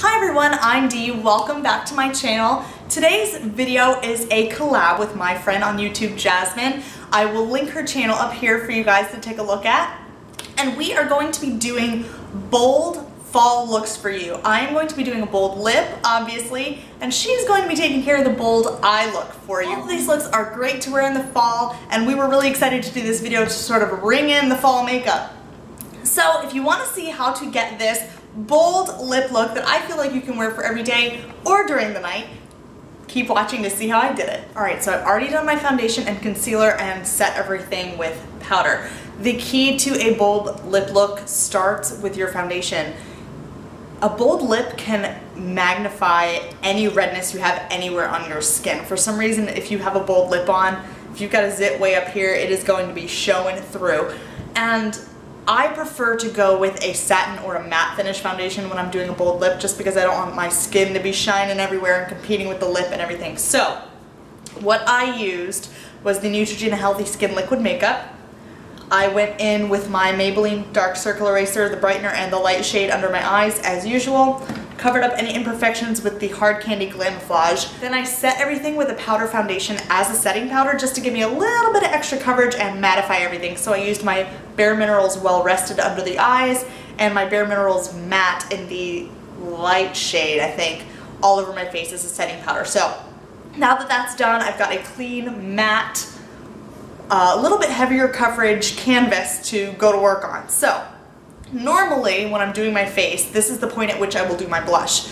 Hi everyone, I'm Dee. Welcome back to my channel. Today's video is a collab with my friend on YouTube, Jazmyn. I will link her channel up here for you guys to take a look at. And we are going to be doing bold fall looks for you. I am going to be doing a bold lip, obviously, and she's going to be taking care of the bold eye look for you. All of these looks are great to wear in the fall, and we were really excited to do this video to sort of ring in the fall makeup. So if you want to see how to get this bold lip look that I feel like you can wear for every day or during the night, keep watching to see how I did it. Alright, so I've already done my foundation and concealer and set everything with powder. The key to a bold lip look starts with your foundation. A bold lip can magnify any redness you have anywhere on your skin. For some reason, if you have a bold lip on, if you've got a zit way up here, it is going to be showing through. And I prefer to go with a satin or a matte finish foundation when I'm doing a bold lip just because I don't want my skin to be shining everywhere and competing with the lip and everything. So, what I used was the Neutrogena Healthy Skin Liquid Makeup. I went in with my Maybelline Dark Circle Eraser, the brightener, and the light shade under my eyes as usual covered up any imperfections with the Hard Candy Glamouflage. Then I set everything with a powder foundation as a setting powder just to give me a little bit of extra coverage and mattify everything. So I used my Bare Minerals Well Rested under the eyes and my Bare Minerals Matte in the light shade, I think, all over my face as a setting powder. So now that that's done, I've got a clean, matte, a uh, little bit heavier coverage canvas to go to work on. So Normally, when I'm doing my face, this is the point at which I will do my blush.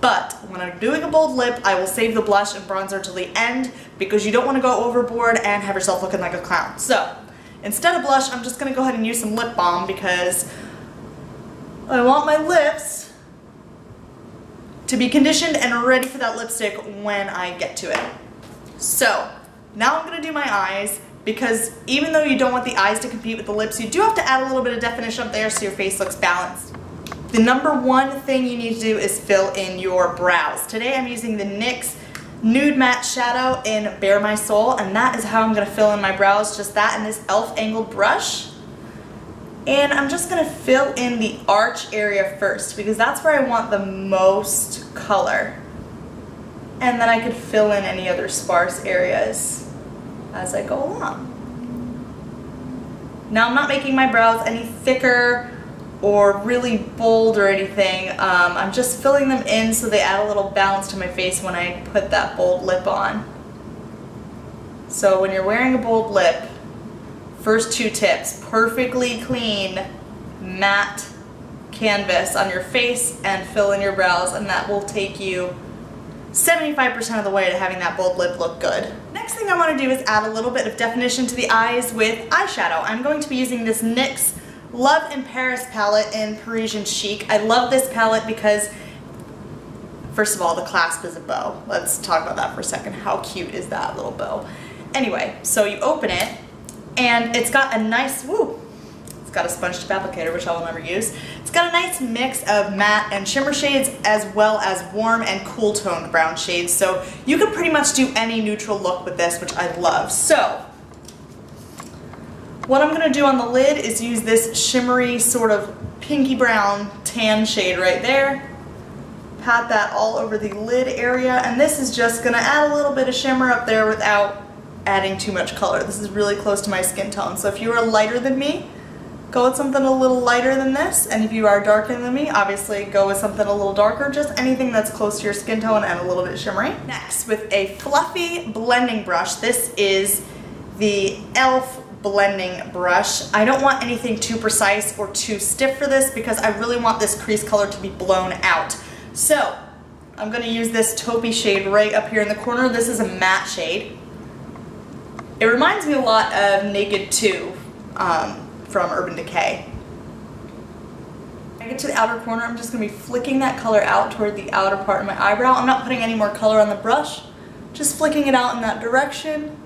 But when I'm doing a bold lip, I will save the blush and bronzer till the end because you don't want to go overboard and have yourself looking like a clown. So, instead of blush, I'm just going to go ahead and use some lip balm because I want my lips to be conditioned and ready for that lipstick when I get to it. So, now I'm going to do my eyes because even though you don't want the eyes to compete with the lips, you do have to add a little bit of definition up there so your face looks balanced. The number one thing you need to do is fill in your brows. Today I'm using the NYX Nude Matte Shadow in Bare My Soul, and that is how I'm going to fill in my brows, just that and this e.l.f. angled brush. And I'm just going to fill in the arch area first, because that's where I want the most color. And then I could fill in any other sparse areas as I go along. Now I'm not making my brows any thicker or really bold or anything. Um, I'm just filling them in so they add a little balance to my face when I put that bold lip on. So when you're wearing a bold lip, first two tips, perfectly clean matte canvas on your face and fill in your brows and that will take you 75% of the way to having that bold lip look good. Next thing I want to do is add a little bit of definition to the eyes with eyeshadow. I'm going to be using this NYX Love in Paris palette in Parisian Chic. I love this palette because First of all, the clasp is a bow. Let's talk about that for a second. How cute is that little bow? Anyway, so you open it, and it's got a nice, woo, it's got a sponge tip applicator, which I will never use. It's got a nice mix of matte and shimmer shades as well as warm and cool toned brown shades. So you can pretty much do any neutral look with this, which I love. So what I'm going to do on the lid is use this shimmery sort of pinky brown tan shade right there. Pat that all over the lid area and this is just going to add a little bit of shimmer up there without adding too much color. This is really close to my skin tone. So if you are lighter than me, go with something a little lighter than this. And if you are darker than me, obviously go with something a little darker, just anything that's close to your skin tone and a little bit shimmery. Next, with a fluffy blending brush, this is the e.l.f. blending brush. I don't want anything too precise or too stiff for this because I really want this crease color to be blown out. So, I'm going to use this taupey shade right up here in the corner. This is a matte shade. It reminds me a lot of Naked 2. Um, from Urban Decay. I get to the outer corner, I'm just going to be flicking that color out toward the outer part of my eyebrow. I'm not putting any more color on the brush, just flicking it out in that direction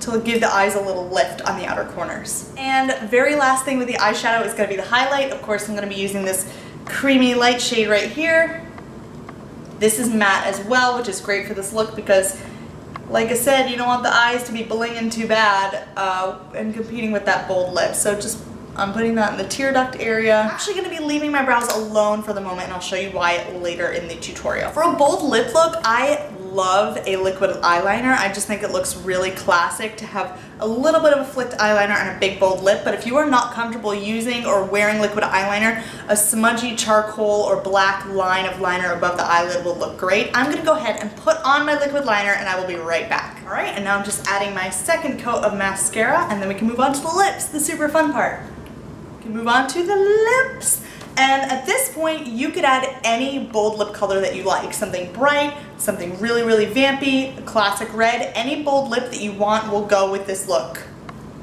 to give the eyes a little lift on the outer corners. And very last thing with the eyeshadow is going to be the highlight. Of course, I'm going to be using this creamy light shade right here. This is matte as well, which is great for this look because like I said, you don't want the eyes to be blinging too bad uh, and competing with that bold lip. So just I'm putting that in the tear duct area. I'm actually gonna be leaving my brows alone for the moment and I'll show you why later in the tutorial. For a bold lip look, I love a liquid eyeliner. I just think it looks really classic to have a little bit of a flicked eyeliner and a big bold lip, but if you are not comfortable using or wearing liquid eyeliner, a smudgy charcoal or black line of liner above the eyelid will look great. I'm gonna go ahead and put on my liquid liner and I will be right back. All right, and now I'm just adding my second coat of mascara and then we can move on to the lips, the super fun part. We can move on to the lips. And at this point, you could add any bold lip color that you like. Something bright, something really, really vampy, a classic red. Any bold lip that you want will go with this look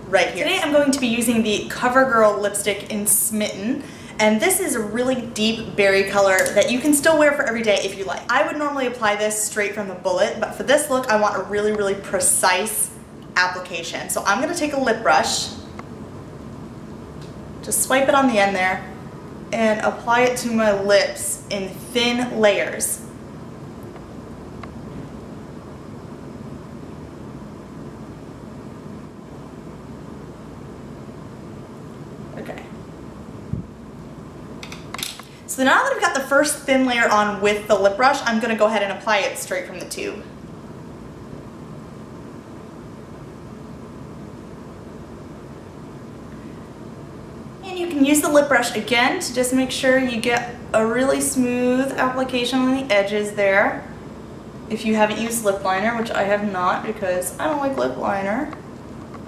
right here. Today I'm going to be using the CoverGirl lipstick in Smitten. And this is a really deep berry color that you can still wear for every day if you like. I would normally apply this straight from the bullet, but for this look, I want a really, really precise application. So I'm gonna take a lip brush, just swipe it on the end there, and apply it to my lips in thin layers. Okay. So now that I've got the first thin layer on with the lip brush, I'm going to go ahead and apply it straight from the tube. And you can use the lip brush again to just make sure you get a really smooth application on the edges there. If you haven't used lip liner, which I have not because I don't like lip liner.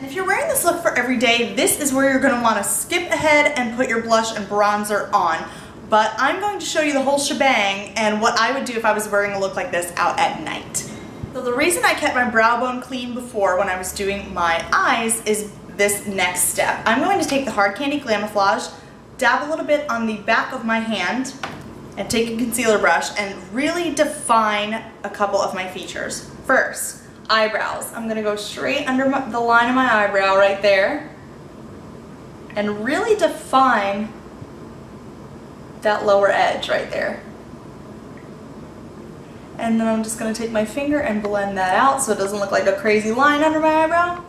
If you're wearing this look for every day, this is where you're going to want to skip ahead and put your blush and bronzer on. But I'm going to show you the whole shebang and what I would do if I was wearing a look like this out at night. So the reason I kept my brow bone clean before when I was doing my eyes is this next step. I'm going to take the Hard Candy Glamouflage, dab a little bit on the back of my hand, and take a concealer brush and really define a couple of my features. First, eyebrows. I'm gonna go straight under my, the line of my eyebrow right there and really define that lower edge right there. And then I'm just gonna take my finger and blend that out so it doesn't look like a crazy line under my eyebrow.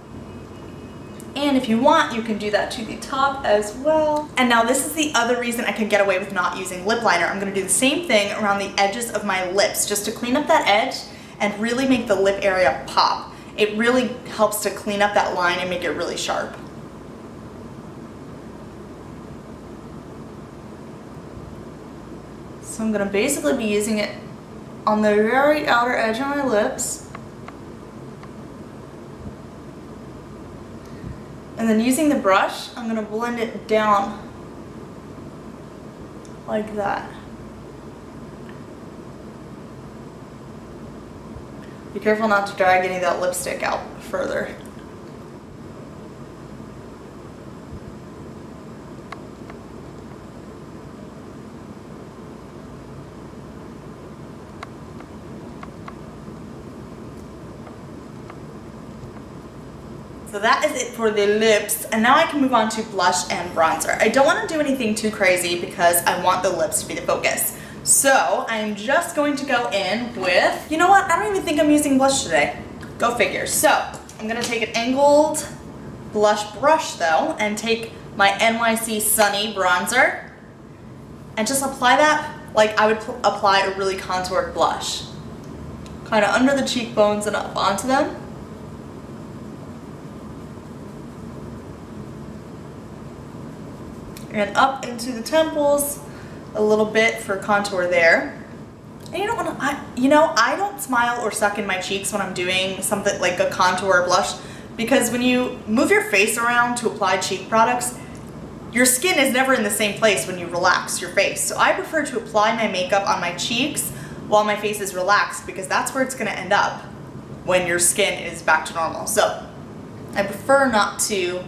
And if you want, you can do that to the top as well. And now this is the other reason I can get away with not using lip liner. I'm gonna do the same thing around the edges of my lips just to clean up that edge and really make the lip area pop. It really helps to clean up that line and make it really sharp. So I'm gonna basically be using it on the very outer edge of my lips And then using the brush, I'm going to blend it down like that. Be careful not to drag any of that lipstick out further. So that is it for the lips. And now I can move on to blush and bronzer. I don't want to do anything too crazy because I want the lips to be the focus. So I'm just going to go in with, you know what, I don't even think I'm using blush today. Go figure. So I'm going to take an angled blush brush though and take my NYC Sunny bronzer and just apply that like I would apply a really contoured blush. Kind of under the cheekbones and up onto them. And up into the temples a little bit for contour there. And you don't want to, you know, I don't smile or suck in my cheeks when I'm doing something like a contour or blush because when you move your face around to apply cheek products, your skin is never in the same place when you relax your face. So I prefer to apply my makeup on my cheeks while my face is relaxed because that's where it's going to end up when your skin is back to normal. So I prefer not to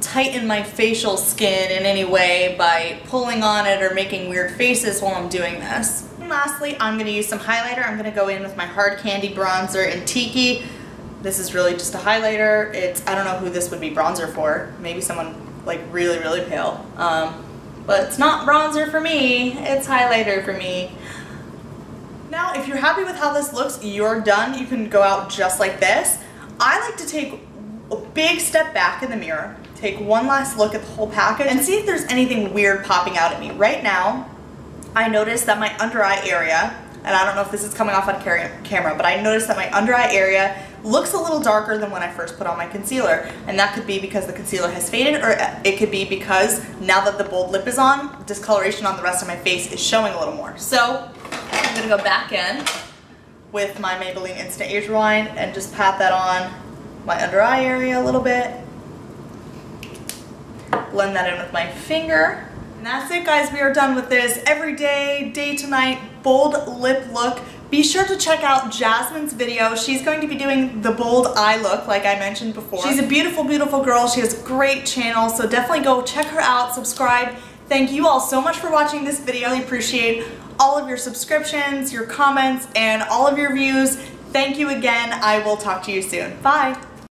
tighten my facial skin in any way by pulling on it or making weird faces while I'm doing this. And lastly, I'm going to use some highlighter. I'm going to go in with my Hard Candy Bronzer in Tiki. This is really just a highlighter. It's, I don't know who this would be bronzer for. Maybe someone like really, really pale. Um, but it's not bronzer for me. It's highlighter for me. Now, if you're happy with how this looks, you're done. You can go out just like this. I like to take a big step back in the mirror take one last look at the whole package and see if there's anything weird popping out at me. Right now, I noticed that my under eye area, and I don't know if this is coming off on camera, but I noticed that my under eye area looks a little darker than when I first put on my concealer. And that could be because the concealer has faded or it could be because now that the bold lip is on, discoloration on the rest of my face is showing a little more. So I'm gonna go back in with my Maybelline Instant Age Rewind and just pat that on my under eye area a little bit. Blend that in with my finger. And that's it guys, we are done with this everyday, day to night, bold lip look. Be sure to check out Jazmyn's video. She's going to be doing the bold eye look like I mentioned before. She's a beautiful, beautiful girl. She has a great channel, so definitely go check her out, subscribe. Thank you all so much for watching this video. I appreciate all of your subscriptions, your comments, and all of your views. Thank you again. I will talk to you soon. Bye.